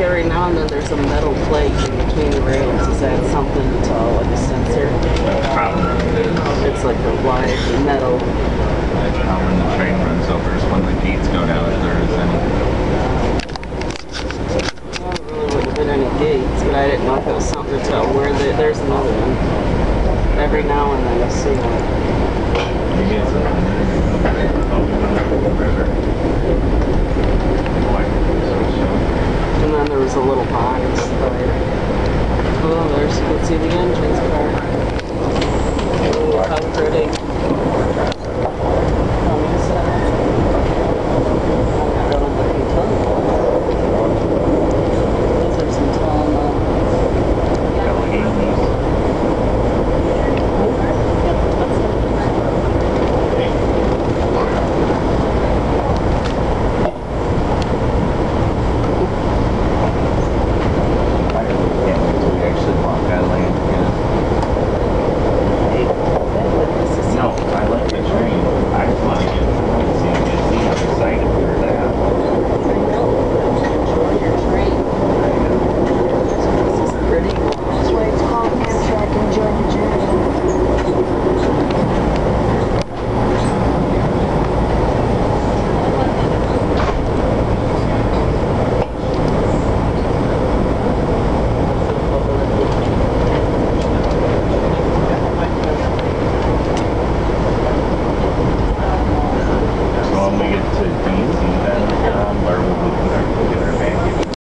Gary, now I know there's a metal plate in between the rails. Is that something to all like a sensor? Probably. It's like a wide metal. Now when the train runs over It's when the gates go down if there is any. Really any gates, but I didn't know if it was something to tell where the, there's another one. Every now and then I see one. was a little box. But... oh, there's, you can see the engines car. Oh, how pretty.